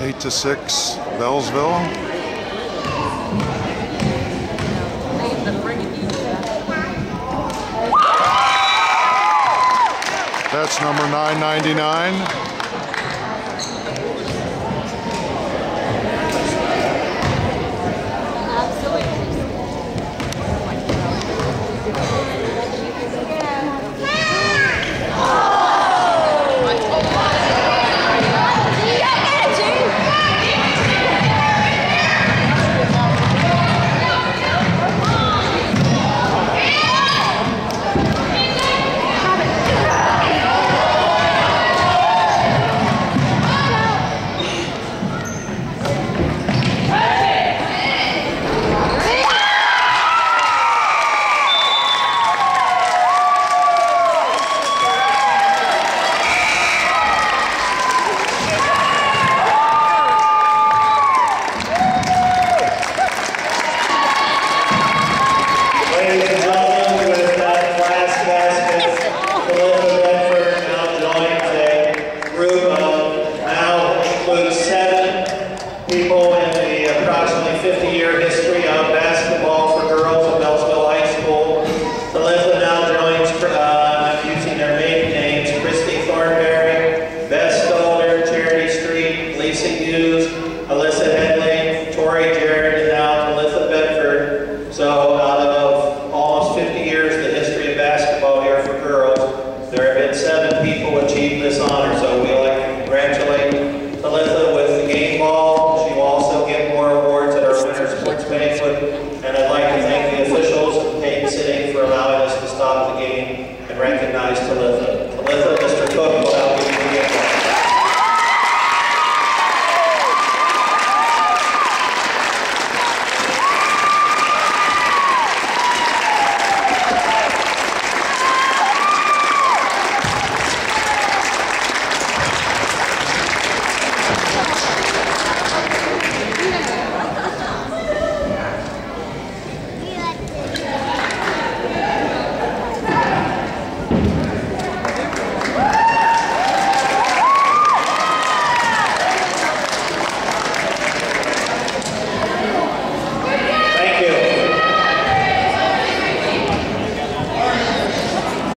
Eight to six, Beallsville. That's number 999. Netherlands and I'd like to thank the officials of Paden City for allowing us to stop the game and recognize Talitha. Talitha, Mr. Cook,